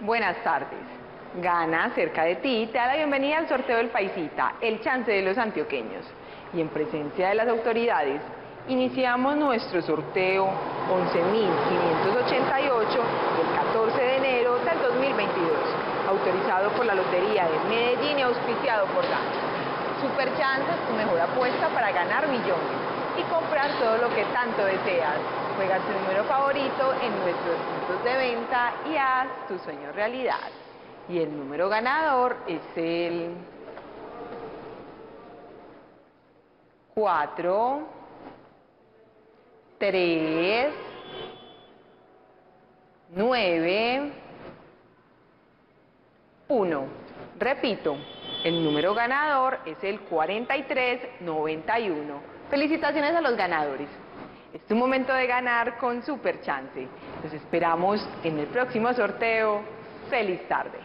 Buenas tardes. Gana cerca de ti te da la bienvenida al sorteo del Paisita, el chance de los antioqueños. Y en presencia de las autoridades, iniciamos nuestro sorteo 11.588 del 14 de enero del 2022, autorizado por la Lotería de Medellín y auspiciado por GANA. Superchance es tu mejor apuesta para ganar millones todo lo que tanto deseas. Juega tu número favorito en nuestros puntos de venta y haz tu sueño realidad. Y el número ganador es el 4, 3, 9, 1. Repito, el número ganador es el 4391. Felicitaciones a los ganadores. Es tu momento de ganar con Super Chance. Los esperamos en el próximo sorteo. Feliz tarde.